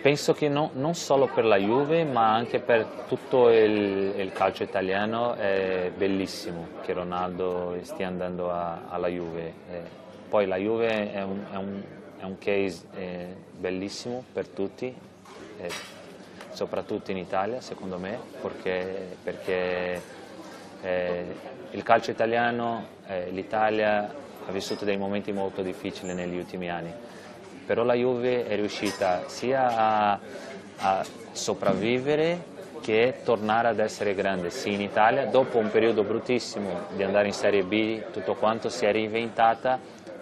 Penso che no, non solo per la Juve ma anche per tutto il, il calcio italiano è bellissimo che Ronaldo stia andando a, alla Juve. Eh, poi la Juve è un, è un, è un case eh, bellissimo per tutti, eh, soprattutto in Italia secondo me, perché, perché eh, il calcio italiano, eh, l'Italia ha vissuto dei momenti molto difficili negli ultimi anni però la Juve è riuscita sia a, a sopravvivere che tornare ad essere grande, sì in Italia, dopo un periodo bruttissimo di andare in Serie B, tutto quanto si è reinventata,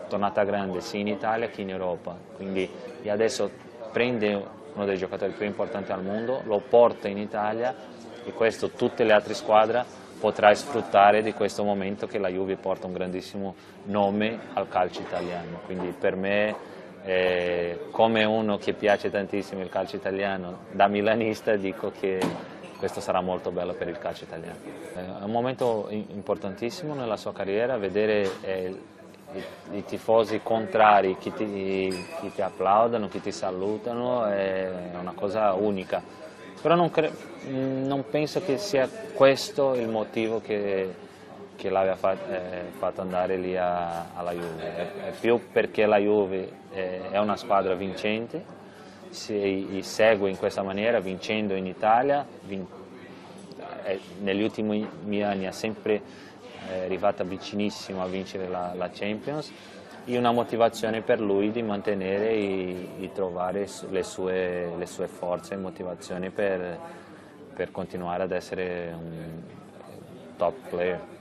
tornata grande sia in Italia che in Europa, quindi adesso prende uno dei giocatori più importanti al mondo, lo porta in Italia e questo tutte le altre squadre potrai sfruttare di questo momento che la Juve porta un grandissimo nome al calcio italiano, quindi per me eh, come uno che piace tantissimo il calcio italiano, da milanista dico che questo sarà molto bello per il calcio italiano. Eh, è un momento importantissimo nella sua carriera, vedere eh, i, i, tifosi contrari, chi ti, chi ti, applaudono, chi ti salutano, è una cosa unica. Però non, non penso che sia questo il motivo che che l'aveva fat, eh, fatto andare lì a, alla Juve, è, è, più perché la Juve è, è una squadra vincente, si segue in questa maniera vincendo in Italia, vin, eh, negli ultimi anni è sempre eh, arrivata vicinissimo a vincere la, la, Champions e una motivazione per lui di mantenere e di trovare le sue, le sue forze e motivazioni per, per continuare ad essere un top player.